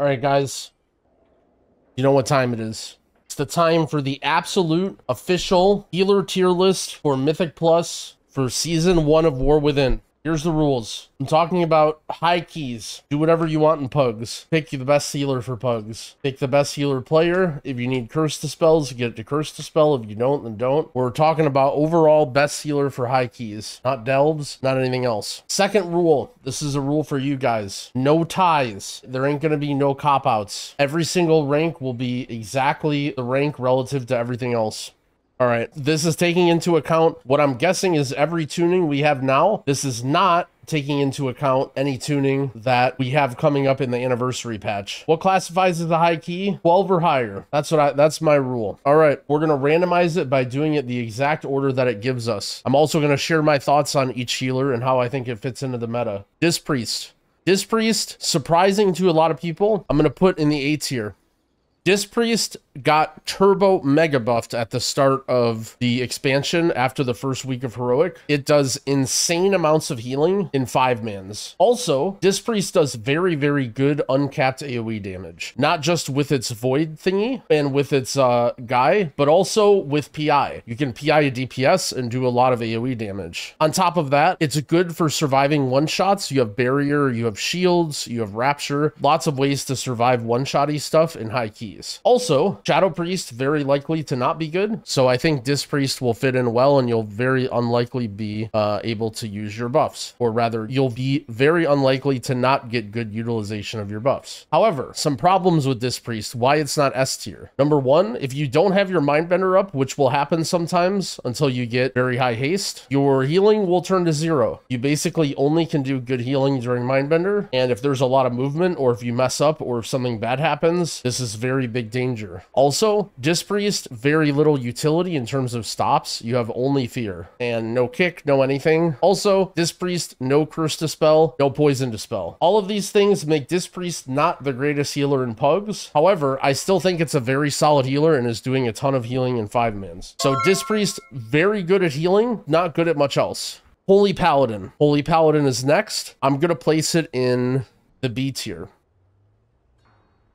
All right, guys. You know what time it is. It's the time for the absolute official healer tier list for Mythic Plus for season one of War Within. Here's the rules. I'm talking about high keys. Do whatever you want in pugs. Pick the best healer for pugs. Pick the best healer player. If you need curse dispels, get it to curse dispel. If you don't, then don't. We're talking about overall best healer for high keys, not delves, not anything else. Second rule. This is a rule for you guys. No ties. There ain't going to be no cop outs. Every single rank will be exactly the rank relative to everything else. All right, this is taking into account what I'm guessing is every tuning we have now. This is not taking into account any tuning that we have coming up in the anniversary patch. What classifies as a high key? 12 or higher. That's what I that's my rule. All right, we're going to randomize it by doing it the exact order that it gives us. I'm also going to share my thoughts on each healer and how I think it fits into the meta. Disc Priest. Disc Priest, surprising to a lot of people, I'm going to put in the A tier. Disc Priest got turbo mega buffed at the start of the expansion after the first week of heroic. It does insane amounts of healing in five mans. Also, Disc Priest does very, very good uncapped AoE damage, not just with its void thingy and with its uh, guy, but also with PI. You can PI a DPS and do a lot of AoE damage. On top of that, it's good for surviving one shots. You have barrier, you have shields, you have rapture, lots of ways to survive one shotty stuff in high key keys. Also, Shadow Priest, very likely to not be good. So I think Disc Priest will fit in well and you'll very unlikely be uh, able to use your buffs. Or rather, you'll be very unlikely to not get good utilization of your buffs. However, some problems with Disc Priest, why it's not S tier. Number one, if you don't have your Mindbender up, which will happen sometimes until you get very high haste, your healing will turn to zero. You basically only can do good healing during Mindbender. And if there's a lot of movement or if you mess up or if something bad happens, this is very very big danger. Also, Disc Priest, very little utility in terms of stops. You have only fear and no kick, no anything. Also, Disc Priest, no curse dispel, no poison dispel. All of these things make Disc Priest not the greatest healer in pugs. However, I still think it's a very solid healer and is doing a ton of healing in five mans. So Disc Priest, very good at healing, not good at much else. Holy Paladin. Holy Paladin is next. I'm going to place it in the B tier.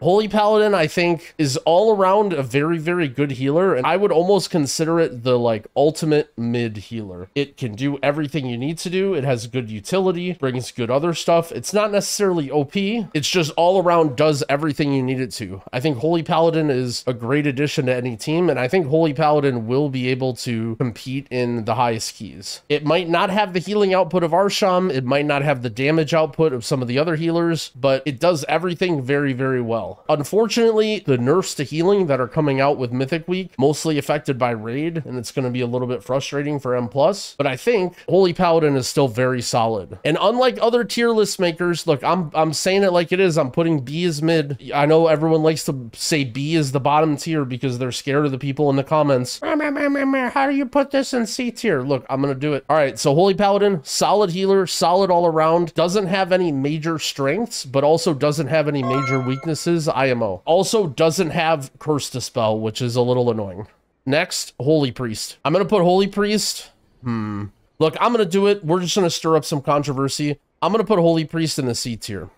Holy Paladin, I think, is all around a very, very good healer, and I would almost consider it the like ultimate mid healer. It can do everything you need to do. It has good utility, brings good other stuff. It's not necessarily OP. It's just all around does everything you need it to. I think Holy Paladin is a great addition to any team, and I think Holy Paladin will be able to compete in the highest keys. It might not have the healing output of Arsham. It might not have the damage output of some of the other healers, but it does everything very, very well well. Unfortunately, the nerfs to healing that are coming out with Mythic Week, mostly affected by Raid, and it's going to be a little bit frustrating for M+. But I think Holy Paladin is still very solid. And unlike other tier list makers, look, I'm, I'm saying it like it is. I'm putting B as mid. I know everyone likes to say B is the bottom tier because they're scared of the people in the comments. How do you put this in C tier? Look, I'm going to do it. All right, so Holy Paladin, solid healer, solid all around, doesn't have any major strengths, but also doesn't have any major weaknesses is IMO. Also doesn't have Curse Dispel, which is a little annoying. Next, Holy Priest. I'm going to put Holy Priest. Hmm. Look, I'm going to do it. We're just going to stir up some controversy. I'm going to put Holy Priest in the C tier.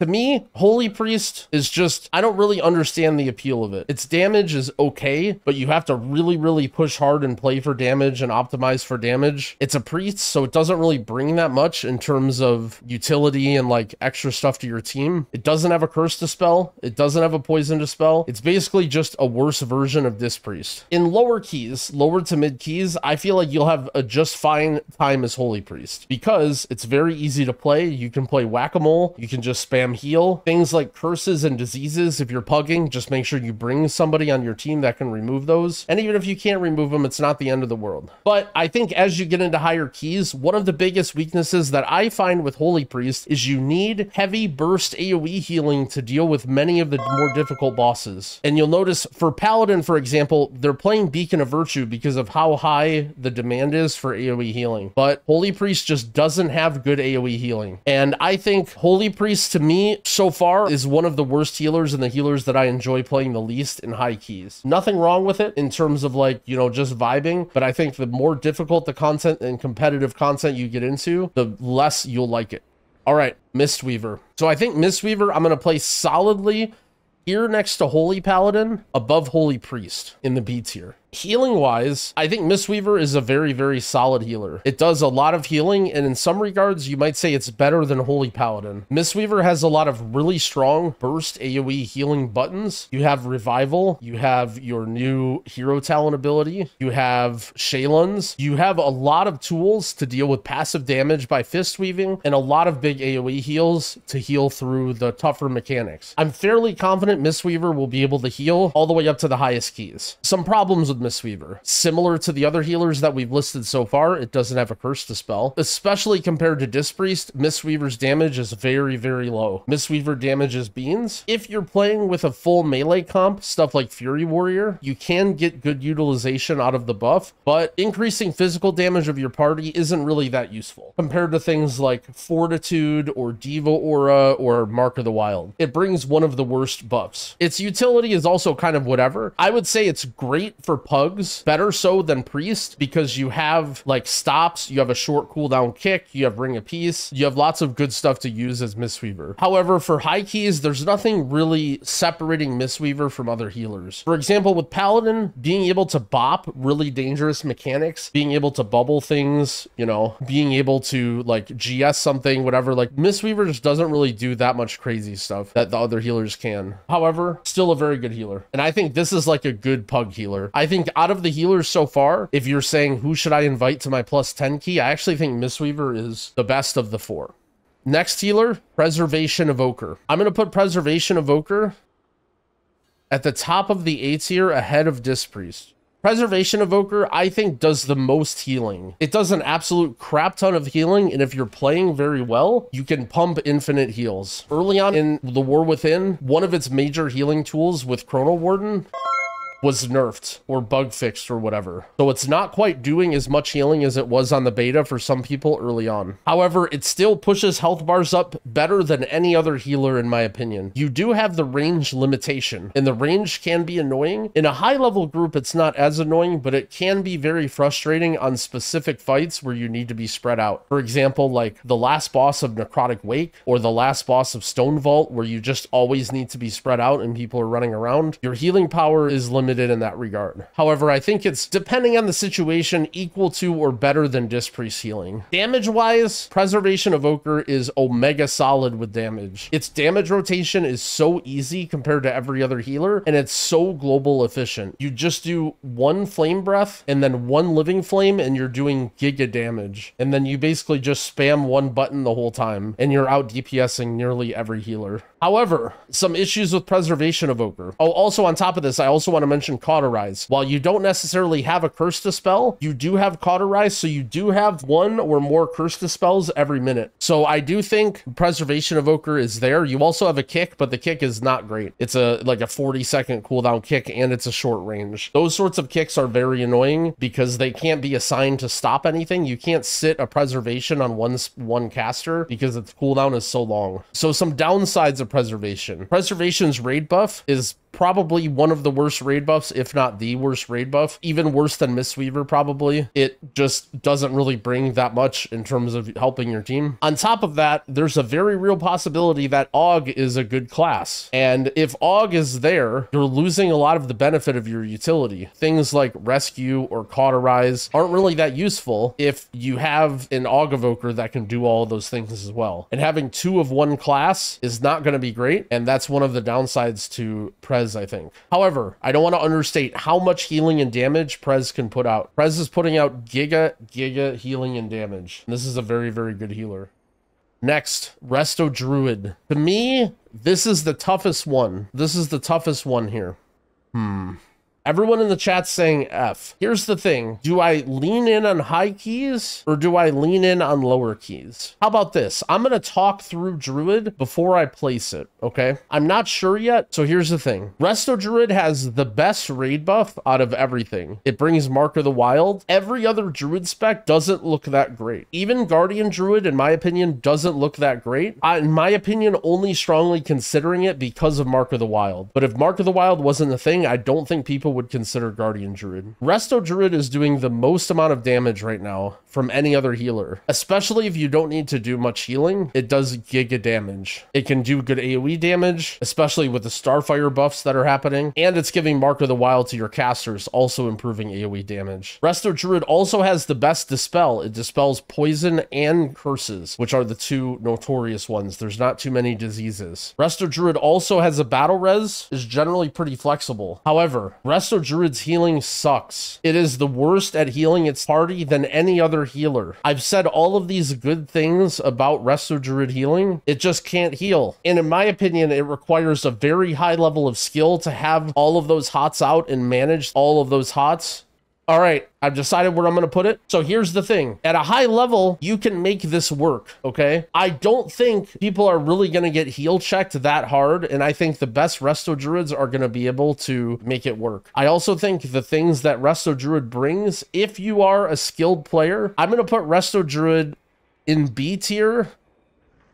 To me, Holy Priest is just, I don't really understand the appeal of it. Its damage is okay, but you have to really, really push hard and play for damage and optimize for damage. It's a priest, so it doesn't really bring that much in terms of utility and like extra stuff to your team. It doesn't have a curse dispel. It doesn't have a poison dispel. It's basically just a worse version of Disc Priest. In lower keys, lower to mid keys, I feel like you'll have a just fine time as Holy Priest because it's very easy to play. You can play whack-a-mole. You can just spam heal. Things like curses and diseases, if you're pugging, just make sure you bring somebody on your team that can remove those. And even if you can't remove them, it's not the end of the world. But I think as you get into higher keys, one of the biggest weaknesses that I find with Holy Priest is you need heavy burst AoE healing to deal with many of the more difficult bosses. And you'll notice for Paladin, for example, they're playing Beacon of Virtue because of how high the demand is for AoE healing. But Holy Priest just doesn't have good AoE healing. And I think Holy Priest to me so far is one of the worst healers and the healers that I enjoy playing the least in high keys. Nothing wrong with it in terms of like, you know, just vibing, but I think the more difficult the content and competitive content you get into, the less you'll like it. All right, Mistweaver. So I think Mistweaver, I'm going to play solidly here next to Holy Paladin, above Holy Priest in the B tier. Healing wise, I think Mistweaver is a very, very solid healer. It does a lot of healing, and in some regards, you might say it's better than Holy Paladin. Mistweaver has a lot of really strong burst AoE healing buttons. You have Revival, you have your new hero talent ability, you have Sheilun's, you have a lot of tools to deal with passive damage by fist weaving, and a lot of big AoE heals to heal through the tougher mechanics. I'm fairly confident Mistweaver will be able to heal all the way up to the highest keys. Some problems with Mistweaver. Similar to the other healers that we've listed so far, it doesn't have a curse dispel. Especially compared to Disc Priest, Mistweaver's damage is very, very low. Mistweaver damages beans. If you're playing with a full melee comp, stuff like Fury Warrior, you can get good utilization out of the buff, but increasing physical damage of your party isn't really that useful compared to things like Fortitude or Devo Aura or Mark of the Wild. It brings one of the worst buffs. Its utility is also kind of whatever. I would say it's great for pugs, better so than priest because you have like stops, you have a short cooldown kick, you have ring of peace, you have lots of good stuff to use as Mistweaver. However, for high keys, there's nothing really separating Mistweaver from other healers. For example, with Paladin, being able to bop really dangerous mechanics, being able to bubble things, you know, being able to like GS something, whatever, like Mistweaver just doesn't really do that much crazy stuff that the other healers can. However, still a very good healer. And I think this is like a good pug healer. I think think out of the healers so far, if you're saying who should I invite to my plus 10 key, I actually think Mistweaver is the best of the four. Next healer, Preservation Evoker. I'm going to put Preservation Evoker at the top of the A tier ahead of Disc Priest. Preservation Evoker, I think, does the most healing. It does an absolute crap ton of healing, and if you're playing very well, you can pump infinite heals. Early on in The War Within, one of its major healing tools with Chronowarden was nerfed or bug fixed or whatever. So it's not quite doing as much healing as it was on the beta for some people early on. However, it still pushes health bars up better than any other healer in my opinion. You do have the range limitation and the range can be annoying. In a high level group, it's not as annoying, but it can be very frustrating on specific fights where you need to be spread out. For example, like the last boss of Necrotic Wake or the last boss of Stonevault where you just always need to be spread out and people are running around. Your healing power is limited limited in that regard. However, I think it's, depending on the situation, equal to or better than Disc Priest healing. Damage-wise, Preservation of Evoker is omega solid with damage. Its damage rotation is so easy compared to every other healer, and it's so global efficient. You just do one Flame Breath and then one Living Flame, and you're doing giga damage. And then you basically just spam one button the whole time, and you're out DPSing nearly every healer. However, some issues with Preservation of Evoker. Oh, also on top of this, I also want to mention Cauterize. While you don't necessarily have a Curse Dispel, you do have Cauterize, so you do have one or more Curse to spells every minute. So I do think Preservation Evoker is there. You also have a kick, but the kick is not great. It's a like a 40 second cooldown kick, and it's a short range. Those sorts of kicks are very annoying because they can't be assigned to stop anything. You can't sit a Preservation on one, one caster because its cooldown is so long. So some downsides of Preservation. Preservation's raid buff is probably one of the worst raid buffs, if not the worst raid buff, even worse than Mistweaver probably. It just doesn't really bring that much in terms of helping your team. On top of that, there's a very real possibility that AUG is a good class. And if AUG is there, you're losing a lot of the benefit of your utility. Things like Rescue or Cauterize aren't really that useful if you have an AUG evoker that can do all those things as well. And having two of one class is not going to be great. And that's one of the downsides to Prez, I think. However, I don't want to understate how much healing and damage Prez can put out. Prez is putting out giga, giga healing and damage. This is a very, very good healer. Next, Resto Druid. To me, this is the toughest one. This is the toughest one here. Hmm. Everyone in the chat saying F. Here's the thing. Do I lean in on high keys or do I lean in on lower keys? How about this? I'm going to talk through Druid before I place it, okay? I'm not sure yet. So here's the thing. Resto Druid has the best raid buff out of everything. It brings Mark of the Wild. Every other Druid spec doesn't look that great. Even Guardian Druid, in my opinion, doesn't look that great. I, in my opinion, only strongly considering it because of Mark of the Wild. But if Mark of the Wild wasn't a thing, I don't think people people would consider Guardian Druid. Resto Druid is doing the most amount of damage right now from any other healer, especially if you don't need to do much healing. It does giga damage. It can do good AoE damage, especially with the Starfire buffs that are happening, and it's giving Mark of the Wild to your casters, also improving AoE damage. Resto Druid also has the best Dispel. It dispels poison and curses, which are the two notorious ones. There's not too many diseases. Resto Druid also has a battle res, is generally pretty flexible. However, Resto Druid's healing sucks. It is the worst at healing its party than any other healer. I've said all of these good things about Resto Druid healing. It just can't heal. And in my opinion, it requires a very high level of skill to have all of those hots out and manage all of those hots all right, I've decided where I'm going to put it. So here's the thing. At a high level, you can make this work, okay? I don't think people are really going to get heal checked that hard, and I think the best Resto Druids are going to be able to make it work. I also think the things that Resto Druid brings, if you are a skilled player, I'm going to put Resto Druid in B tier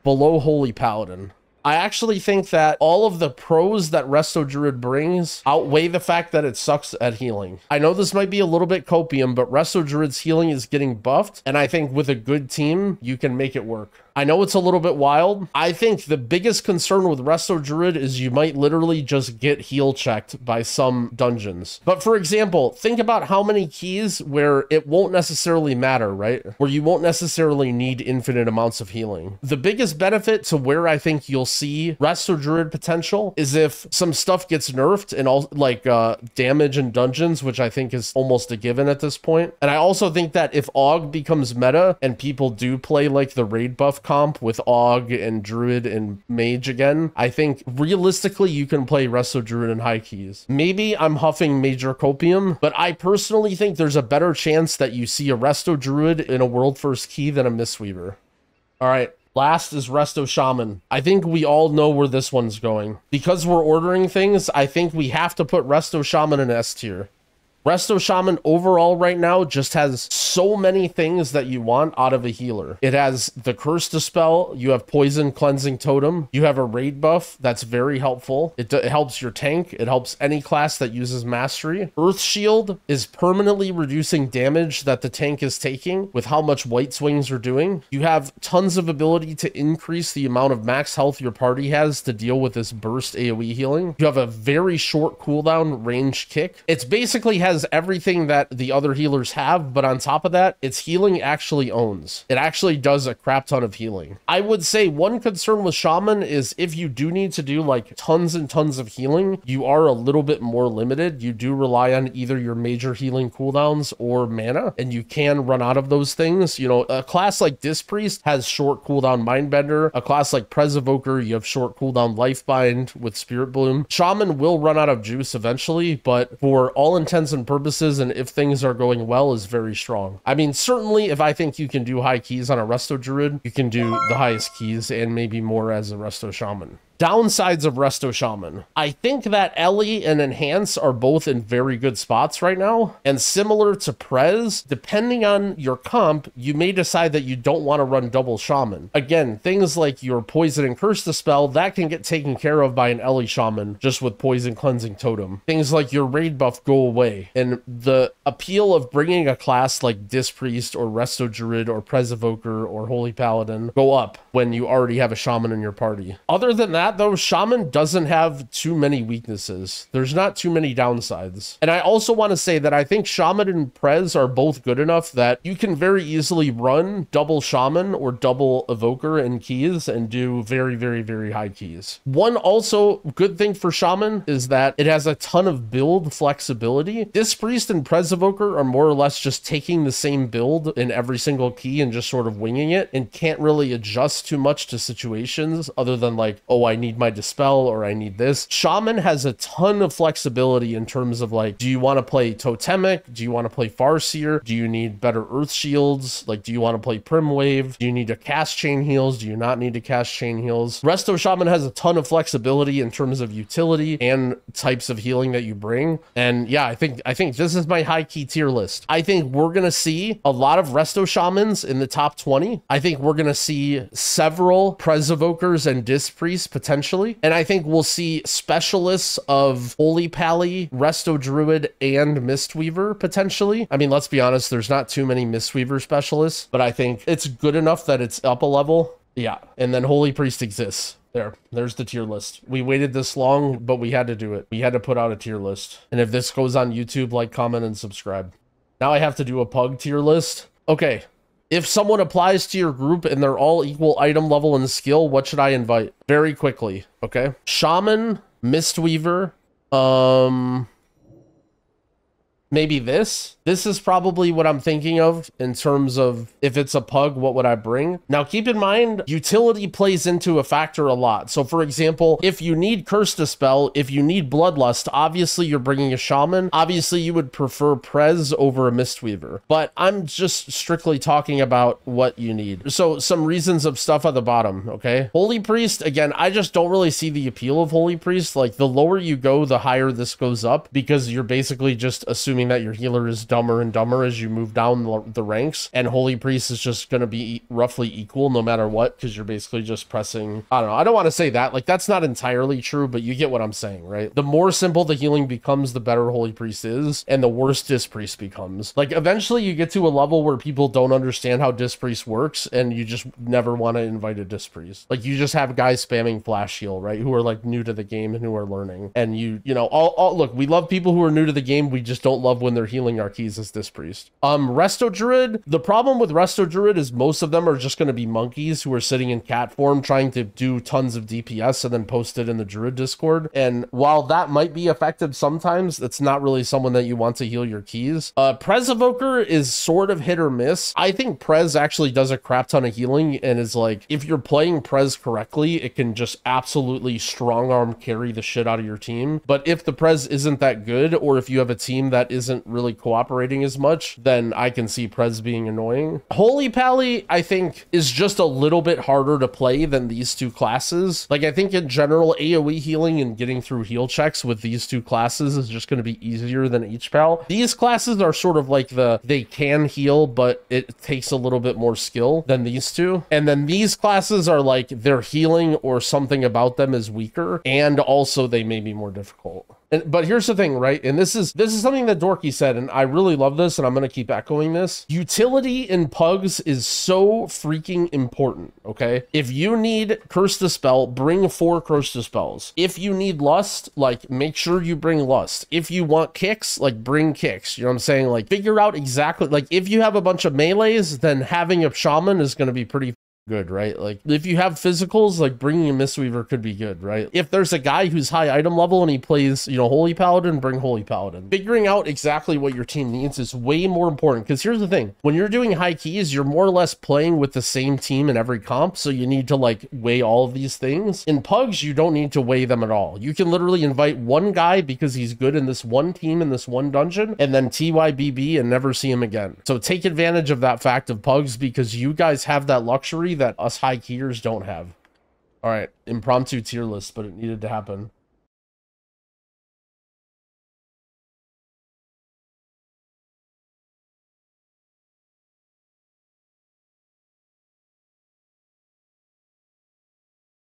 below Holy Paladin. I actually think that all of the pros that Resto Druid brings outweigh the fact that it sucks at healing. I know this might be a little bit copium, but Resto Druid's healing is getting buffed, and I think with a good team, you can make it work. I know it's a little bit wild. I think the biggest concern with Resto Druid is you might literally just get heal checked by some dungeons. But for example, think about how many keys where it won't necessarily matter, right? Where you won't necessarily need infinite amounts of healing. The biggest benefit to where I think you'll see Resto Druid potential is if some stuff gets nerfed and all like uh, damage in dungeons, which I think is almost a given at this point. And I also think that if AUG becomes meta and people do play like the raid buff comp with AUG and Druid and Mage again, I think realistically you can play Resto Druid and high keys. Maybe I'm huffing Major Copium, but I personally think there's a better chance that you see a Resto Druid in a World First Key than a Mistweaver. All right, Last is Resto Shaman. I think we all know where this one's going. Because we're ordering things, I think we have to put Resto Shaman in S tier. Resto Shaman overall right now just has so many things that you want out of a healer. It has the Curse Dispel, you have Poison Cleansing Totem, you have a Raid buff that's very helpful. It, it helps your tank, it helps any class that uses Mastery. Earth Shield is permanently reducing damage that the tank is taking with how much White Swings are doing. You have tons of ability to increase the amount of max health your party has to deal with this burst AoE healing. You have a very short cooldown range kick. It's basically has has everything that the other healers have, but on top of that, its healing actually owns. It actually does a crap ton of healing. I would say one concern with Shaman is if you do need to do like tons and tons of healing, you are a little bit more limited. You do rely on either your major healing cooldowns or mana, and you can run out of those things. You know, a class like Disc Priest has short cooldown Mindbender. A class like Prez Evoker, you have short cooldown Lifebind with Spiritbloom. Shaman will run out of juice eventually, but for all intents and purposes and if things are going well is very strong. I mean, certainly if I think you can do high keys on a Resto Druid, you can do the highest keys and maybe more as a Resto Shaman. Downsides of Resto Shaman. I think that Ele and Enhance are both in very good spots right now. And similar to Prez, depending on your comp, you may decide that you don't want to run double Shaman. Again, things like your Poison and Curse Dispel, that can get taken care of by an Ele Shaman just with Poison Cleansing Totem. Things like your Raid buff go away. And the appeal of bringing a class like Disc Priest or Resto Druid or Prez Evoker or Holy Paladin go up when you already have a Shaman in your party. Other than that, that, though, Shaman doesn't have too many weaknesses. There's not too many downsides. And I also want to say that I think Shaman and Prez are both good enough that you can very easily run double Shaman or double Evoker and keys and do very, very, very high keys. One also good thing for Shaman is that it has a ton of build flexibility. Disc Priest and Prez Evoker are more or less just taking the same build in every single key and just sort of winging it and can't really adjust too much to situations other than like, oh, I need my dispel or I need this. Shaman has a ton of flexibility in terms of like, do you want to play totemic? Do you want to play Farseer? Do you need better earth shields? Like, do you want to play Prim Wave? Do you need to cast chain heals? Do you not need to cast chain heals? Resto Shaman has a ton of flexibility in terms of utility and types of healing that you bring. And yeah, I think I think this is my high key tier list. I think we're gonna see a lot of Resto Shamans in the top 20. I think we're gonna see several Prez Evokers and Disc potentially. And I think we'll see specialists of Holy Pally, Resto Druid, and Mistweaver potentially. I mean, let's be honest, there's not too many Mistweaver specialists, but I think it's good enough that it's up a level. Yeah. And then Holy Priest exists. There, there's the tier list. We waited this long, but we had to do it. We had to put out a tier list. And if this goes on YouTube, like, comment, and subscribe. Now I have to do a pug tier list. Okay, if someone applies to your group and they're all equal item level and skill, what should I invite? Very quickly, okay? Shaman, Mistweaver, um, maybe this. This is probably what I'm thinking of in terms of if it's a pug, what would I bring? Now, keep in mind, utility plays into a factor a lot. So, for example, if you need Curse Dispel, if you need Bloodlust, obviously you're bringing a Shaman. Obviously, you would prefer Prez over a Mistweaver. But I'm just strictly talking about what you need. So, some reasons of stuff at the bottom, okay? Holy Priest, again, I just don't really see the appeal of Holy Priest. Like, the lower you go, the higher this goes up because you're basically just assuming that your healer is dumber and dumber as you move down the, ranks. And Holy Priest is just going to be roughly equal no matter what, because you're basically just pressing. I don't know. I don't want to say that. Like, that's not entirely true, but you get what I'm saying, right? The more simple the healing becomes, the better Holy Priest is, and the worse Disc Priest becomes. Like, eventually you get to a level where people don't understand how Disc Priest works, and you just never want to invite a Disc Priest. Like, you just have guys spamming Flash Heal, right? Who are like new to the game and who are learning. And you, you know, all, all look, we love people who are new to the game. We just don't love when they're healing our keys as Disc Priest. Um, Resto Druid, the problem with Resto Druid is most of them are just going to be monkeys who are sitting in cat form trying to do tons of DPS and then post it in the Druid Discord. And while that might be effective sometimes, it's not really someone that you want to heal your keys. Uh, Prez Evoker is sort of hit or miss. I think Prez actually does a crap ton of healing and is like, if you're playing Prez correctly, it can just absolutely strong arm carry the shit out of your team. But if the Prez isn't that good, or if you have a team that isn't really cooperating as much, then I can see Prez being annoying. Holy Pally, I think, is just a little bit harder to play than these two classes. Like, I think in general, AoE healing and getting through heal checks with these two classes is just going to be easier than each pal. These classes are sort of like the, they can heal, but it takes a little bit more skill than these two. And then these classes are like, they're healing or something about them is weaker, and also they may be more difficult. And, but here's the thing, right? And this is this is something that Dorky said, and I really love this, and I'm gonna keep echoing this. Utility in pugs is so freaking important. Okay, if you need curse dispel, bring four curse dispels. If you need lust, like make sure you bring lust. If you want kicks, like bring kicks. You know what I'm saying? Like figure out exactly like if you have a bunch of melees, then having a shaman is gonna be pretty good, right? Like if you have physicals, like bringing a Mistweaver could be good, right? If there's a guy who's high item level and he plays, you know, Holy Paladin, bring Holy Paladin. Figuring out exactly what your team needs is way more important because here's the thing. When you're doing high keys, you're more or less playing with the same team in every comp, so you need to like weigh all of these things. In pugs, you don't need to weigh them at all. You can literally invite one guy because he's good in this one team in this one dungeon and then TYBB and never see him again. So take advantage of that fact of pugs because you guys have that luxury that us high keyers don't have. All right, impromptu tier list, but it needed to happen.